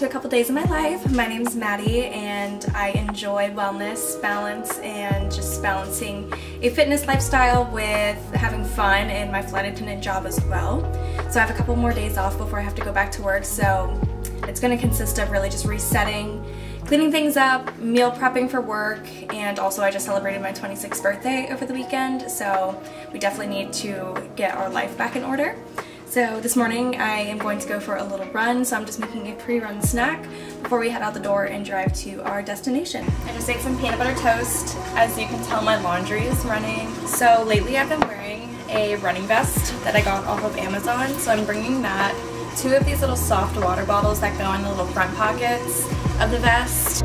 to a couple days of my life. My name is Madi and I enjoy wellness, balance, and just balancing a fitness lifestyle with having fun in my flight attendant job as well. So I have a couple more days off before I have to go back to work, so it's going to consist of really just resetting, cleaning things up, meal prepping for work, and also I just celebrated my 26th birthday over the weekend, so we definitely need to get our life back in order. So this morning I am going to go for a little run, so I'm just making a pre-run snack before we head out the door and drive to our destination. I just ate some peanut butter toast. As you can tell, my laundry is running. So lately I've been wearing a running vest that I got off of Amazon, so I'm bringing that. Two of these little soft water bottles that go in the little front pockets of the vest.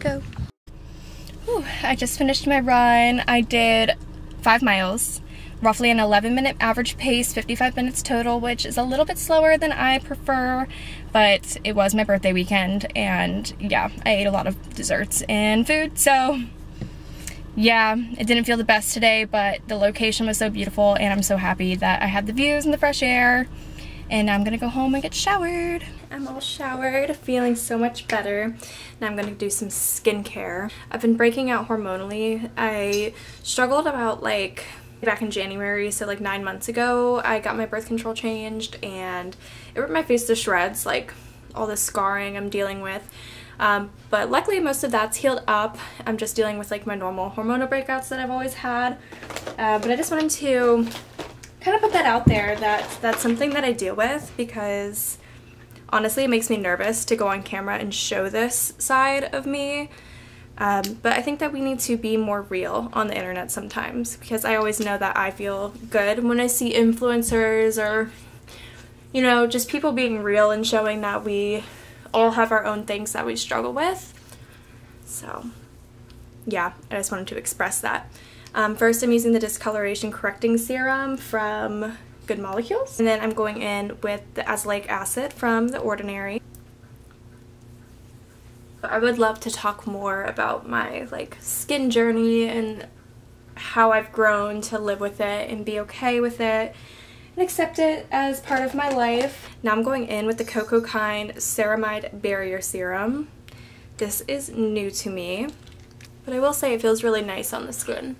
Go. I just finished my run. I did five miles, roughly an 11 minute average pace, 55 minutes total, which is a little bit slower than I prefer, but it was my birthday weekend and yeah, I ate a lot of desserts and food, so yeah, it didn't feel the best today, but the location was so beautiful and I'm so happy that I had the views and the fresh air and I'm gonna go home and get showered. I'm all showered, feeling so much better. Now I'm gonna do some skincare. I've been breaking out hormonally. I struggled about like back in January, so like nine months ago, I got my birth control changed and it ripped my face to shreds, like all the scarring I'm dealing with. Um, but luckily most of that's healed up. I'm just dealing with like my normal hormonal breakouts that I've always had. Uh, but I just wanted to kind of put that out there that that's something that I deal with because honestly it makes me nervous to go on camera and show this side of me. Um, but I think that we need to be more real on the internet sometimes because I always know that I feel good when I see influencers or, you know, just people being real and showing that we all have our own things that we struggle with. So, yeah, I just wanted to express that. Um, first I'm using the discoloration correcting serum from Good Molecules. And then I'm going in with the azelaic acid from The Ordinary. I would love to talk more about my like skin journey and how I've grown to live with it and be okay with it and accept it as part of my life. Now I'm going in with the Cocokind Ceramide Barrier Serum. This is new to me, but I will say it feels really nice on the skin.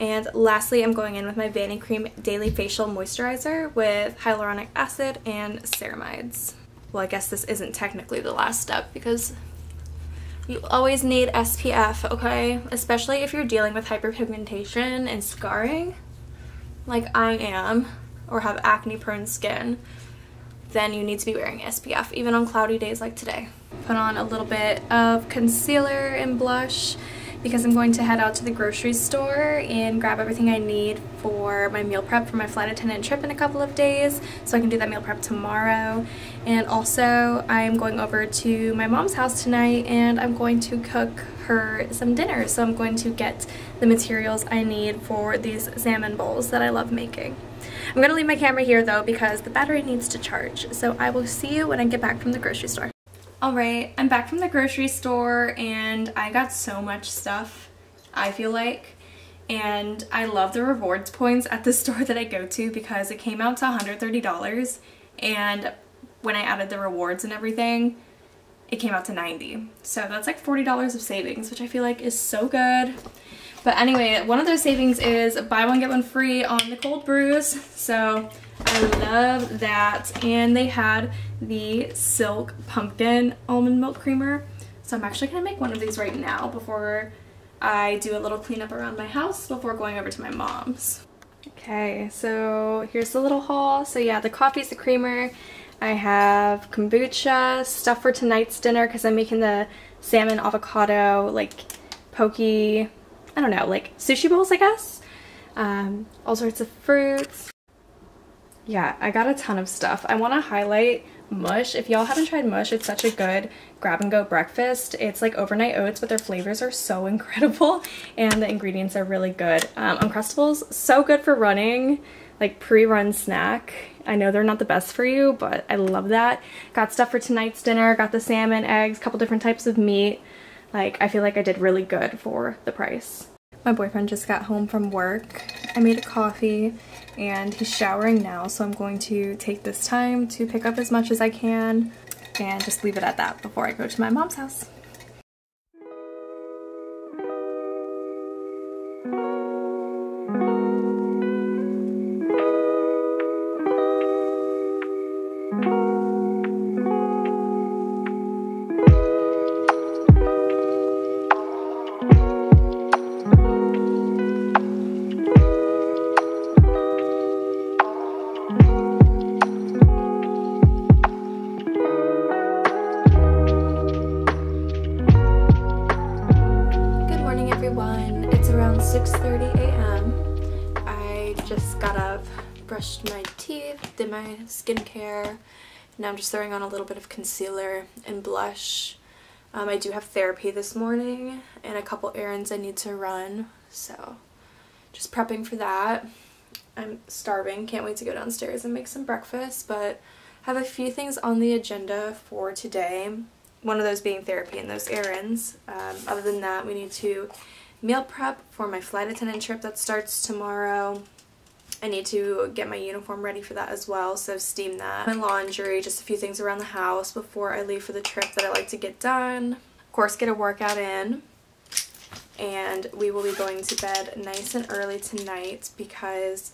And lastly, I'm going in with my Vanicream Daily Facial Moisturizer with hyaluronic acid and ceramides. Well, I guess this isn't technically the last step because you always need SPF, okay? Especially if you're dealing with hyperpigmentation and scarring, like I am, or have acne-prone skin, then you need to be wearing SPF, even on cloudy days like today. Put on a little bit of concealer and blush because I'm going to head out to the grocery store and grab everything I need for my meal prep for my flight attendant trip in a couple of days so I can do that meal prep tomorrow. And also I'm going over to my mom's house tonight and I'm going to cook her some dinner. So I'm going to get the materials I need for these salmon bowls that I love making. I'm going to leave my camera here though because the battery needs to charge. So I will see you when I get back from the grocery store. Alright, I'm back from the grocery store and I got so much stuff, I feel like. And I love the rewards points at the store that I go to because it came out to $130 and when I added the rewards and everything, it came out to 90 So that's like $40 of savings, which I feel like is so good. But anyway, one of those savings is buy one get one free on the cold brews. So I love that. And they had the Silk Pumpkin Almond Milk Creamer. So I'm actually going to make one of these right now before I do a little cleanup around my house before going over to my mom's. Okay, so here's the little haul. So yeah, the coffee's the creamer. I have kombucha, stuff for tonight's dinner because I'm making the salmon avocado, like poke, I don't know, like sushi bowls, I guess. Um, all sorts of fruits. Yeah, I got a ton of stuff. I want to highlight Mush. If y'all haven't tried Mush, it's such a good grab and go breakfast. It's like overnight oats, but their flavors are so incredible and the ingredients are really good. Um, Uncrustables, so good for running, like pre-run snack. I know they're not the best for you, but I love that. Got stuff for tonight's dinner, got the salmon, eggs, couple different types of meat. Like, I feel like I did really good for the price. My boyfriend just got home from work. I made a coffee and he's showering now, so I'm going to take this time to pick up as much as I can and just leave it at that before I go to my mom's house. Skincare. Now I'm just throwing on a little bit of concealer and blush. Um, I do have therapy this morning and a couple errands I need to run, so just prepping for that. I'm starving, can't wait to go downstairs and make some breakfast, but have a few things on the agenda for today. One of those being therapy and those errands. Um, other than that, we need to meal prep for my flight attendant trip that starts tomorrow. I need to get my uniform ready for that as well, so steam that. My laundry, just a few things around the house before I leave for the trip that I like to get done. Of course, get a workout in. And we will be going to bed nice and early tonight because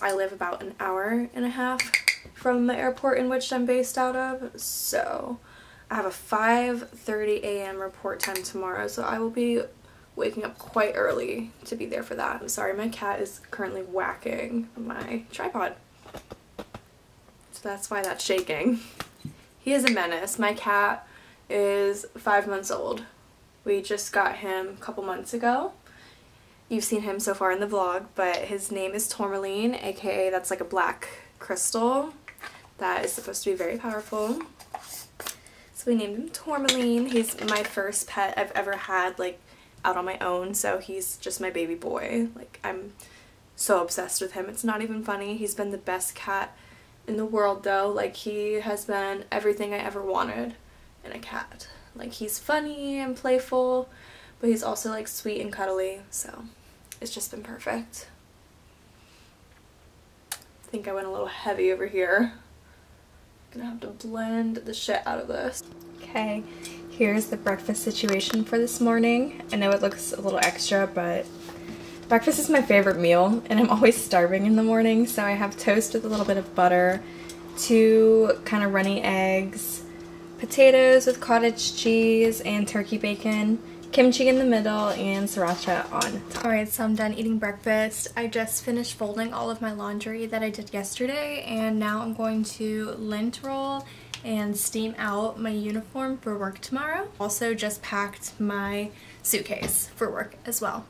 I live about an hour and a half from the airport in which I'm based out of. So I have a 5.30 a.m. report time tomorrow, so I will be waking up quite early to be there for that. I'm sorry, my cat is currently whacking my tripod. So that's why that's shaking. He is a menace. My cat is five months old. We just got him a couple months ago. You've seen him so far in the vlog, but his name is Tourmaline, aka that's like a black crystal that is supposed to be very powerful. So we named him Tourmaline. He's my first pet I've ever had like out on my own so he's just my baby boy. Like I'm so obsessed with him. It's not even funny. He's been the best cat in the world though. Like he has been everything I ever wanted in a cat. Like he's funny and playful but he's also like sweet and cuddly so it's just been perfect. I think I went a little heavy over here. Gonna have to blend the shit out of this. Okay Here's the breakfast situation for this morning. I know it looks a little extra, but breakfast is my favorite meal, and I'm always starving in the morning, so I have toast with a little bit of butter, two kind of runny eggs, potatoes with cottage cheese and turkey bacon, kimchi in the middle, and sriracha on top. Alright, so I'm done eating breakfast. I just finished folding all of my laundry that I did yesterday, and now I'm going to lint roll and steam out my uniform for work tomorrow. Also just packed my suitcase for work as well.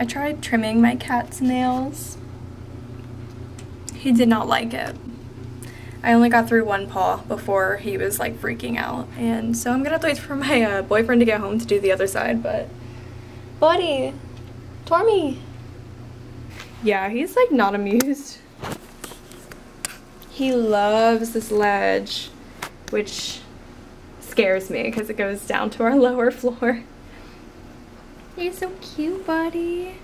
I tried trimming my cat's nails. He did not like it. I only got through one paw before he was like freaking out. And so I'm gonna have to wait for my uh, boyfriend to get home to do the other side, but... Buddy! Tormy! Yeah, he's like not amused. He loves this ledge, which scares me because it goes down to our lower floor. You're so cute, buddy.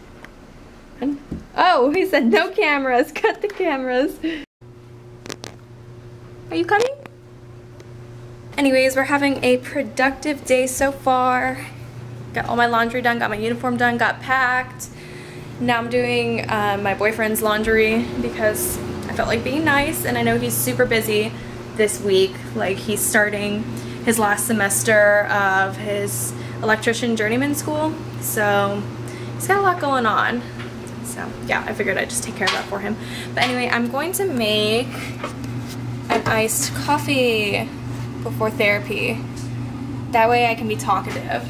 And, oh, he said no cameras. Cut the cameras. Are you coming? Anyways, we're having a productive day so far. Got all my laundry done, got my uniform done, got packed. Now I'm doing uh, my boyfriend's laundry because I felt like being nice and I know he's super busy this week. Like he's starting his last semester of his electrician journeyman school. So he's got a lot going on. So yeah, I figured I'd just take care of that for him. But anyway, I'm going to make an iced coffee before therapy. That way I can be talkative.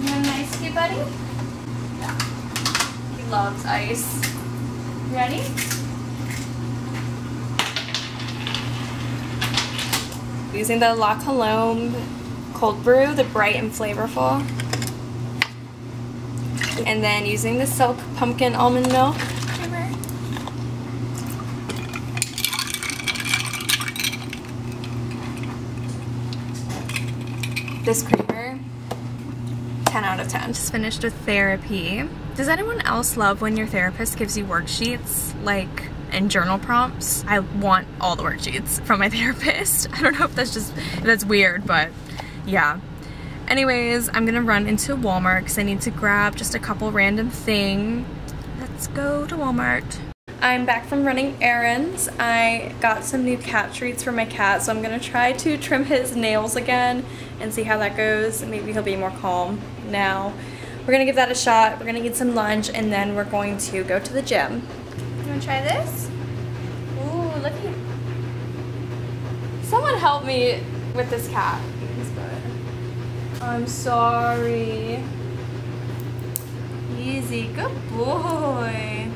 You want an ice cube, buddy? Yeah. He loves ice. Ready? Using the La Colombe cold brew, the bright and flavorful. And then using the Silk Pumpkin Almond Milk. This creamer, 10 out of 10. Just finished with therapy. Does anyone else love when your therapist gives you worksheets? Like, and journal prompts. I want all the worksheets from my therapist. I don't know if that's just, that's weird, but yeah. Anyways, I'm gonna run into Walmart because I need to grab just a couple random things. Let's go to Walmart. I'm back from running errands. I got some new cat treats for my cat, so I'm gonna try to trim his nails again and see how that goes. Maybe he'll be more calm now. We're gonna give that a shot. We're gonna eat some lunch and then we're going to go to the gym. You wanna try this? Ooh, look at Someone help me with this cat. I'm sorry. Easy, good boy.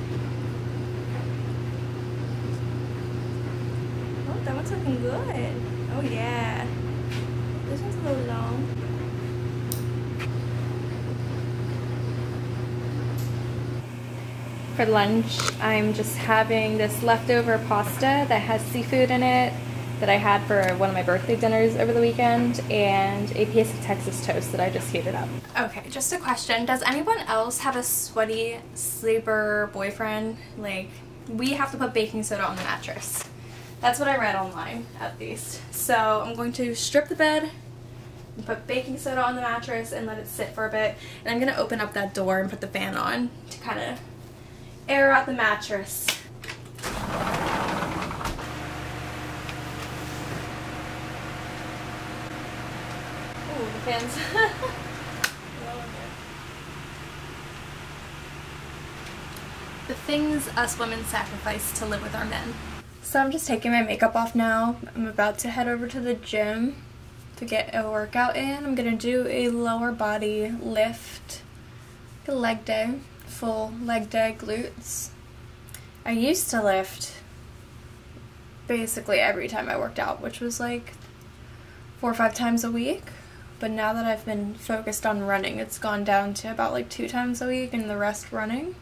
Oh, that one's looking good. Oh yeah. This one's a little long. For lunch, I'm just having this leftover pasta that has seafood in it that I had for one of my birthday dinners over the weekend and a piece of Texas toast that I just heated up. Okay, just a question. Does anyone else have a sweaty sleeper boyfriend? Like, we have to put baking soda on the mattress. That's what I read online, at least. So I'm going to strip the bed, put baking soda on the mattress and let it sit for a bit. And I'm going to open up that door and put the fan on to kind of air out the mattress. Fans. the things us women sacrifice to live with our men. So I'm just taking my makeup off now. I'm about to head over to the gym to get a workout in. I'm gonna do a lower body lift, a leg day, full leg day glutes. I used to lift basically every time I worked out, which was like four or five times a week. But now that I've been focused on running, it's gone down to about like two times a week and the rest running.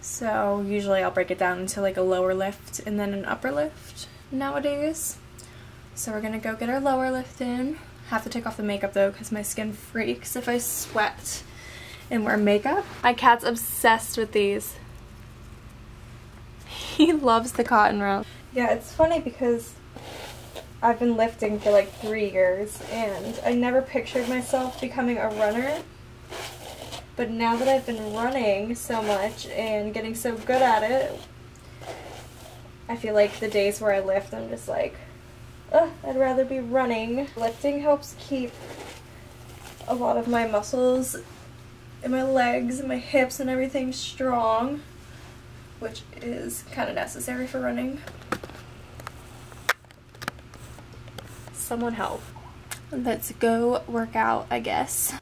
So usually I'll break it down into like a lower lift and then an upper lift nowadays. So we're gonna go get our lower lift in. Have to take off the makeup though because my skin freaks if I sweat and wear makeup. My cat's obsessed with these. He loves the cotton round. Yeah, it's funny because I've been lifting for like three years and I never pictured myself becoming a runner. But now that I've been running so much and getting so good at it, I feel like the days where I lift, I'm just like, Ugh, I'd rather be running. Lifting helps keep a lot of my muscles in my legs and my hips and everything strong, which is kind of necessary for running. Someone help. Let's go work out, I guess.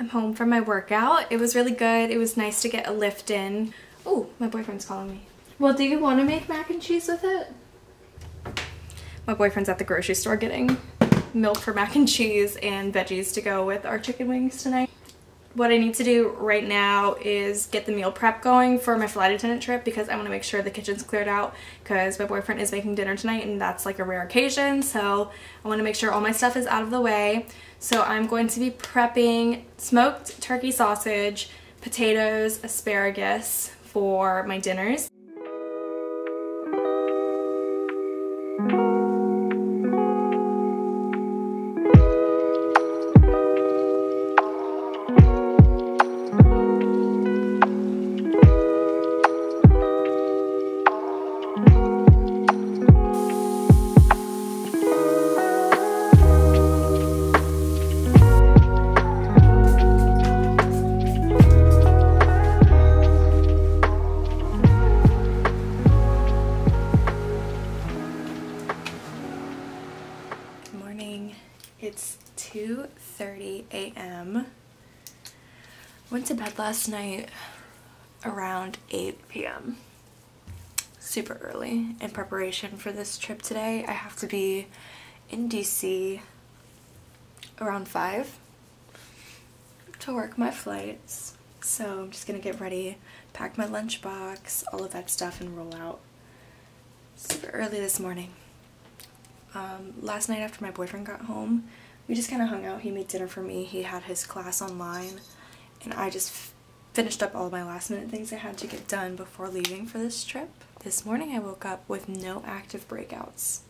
I'm home from my workout. It was really good. It was nice to get a lift in. Oh, my boyfriend's calling me. Well, do you want to make mac and cheese with it? My boyfriend's at the grocery store getting milk for mac and cheese and veggies to go with our chicken wings tonight what I need to do right now is get the meal prep going for my flight attendant trip because I want to make sure the kitchen's cleared out because my boyfriend is making dinner tonight and that's like a rare occasion so I want to make sure all my stuff is out of the way. So I'm going to be prepping smoked turkey sausage, potatoes, asparagus for my dinners. Last night around 8 p.m. Super early in preparation for this trip today. I have to be in DC around 5 to work my flights. So I'm just gonna get ready, pack my lunchbox, all of that stuff, and roll out super early this morning. Um, last night after my boyfriend got home, we just kind of hung out. He made dinner for me. He had his class online, and I just finished up all my last minute things I had to get done before leaving for this trip. This morning I woke up with no active breakouts.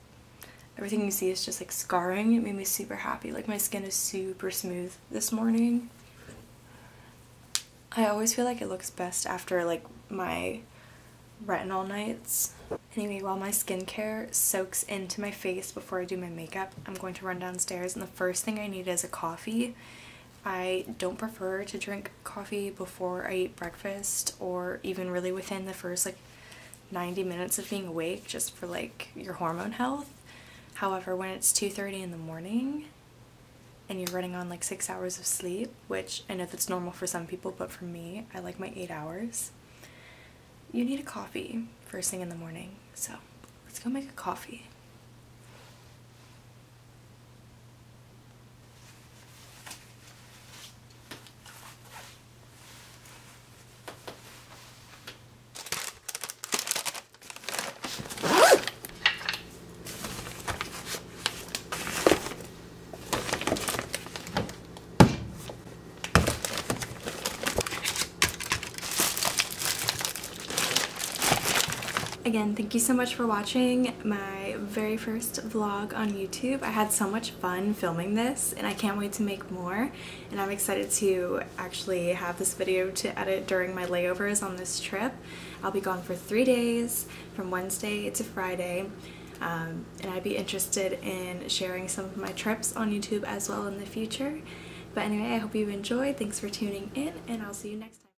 Everything you see is just like scarring. It made me super happy. Like my skin is super smooth this morning. I always feel like it looks best after like my retinol nights. Anyway, while my skincare soaks into my face before I do my makeup, I'm going to run downstairs and the first thing I need is a coffee. I don't prefer to drink coffee before I eat breakfast or even really within the first like 90 minutes of being awake just for like your hormone health. However, when it's 2.30 in the morning and you're running on like six hours of sleep, which I know that's normal for some people, but for me, I like my eight hours, you need a coffee first thing in the morning. So let's go make a coffee. Again, thank you so much for watching my very first vlog on YouTube. I had so much fun filming this and I can't wait to make more and I'm excited to actually have this video to edit during my layovers on this trip. I'll be gone for three days from Wednesday to Friday um, and I'd be interested in sharing some of my trips on YouTube as well in the future. But anyway, I hope you enjoyed. Thanks for tuning in and I'll see you next time.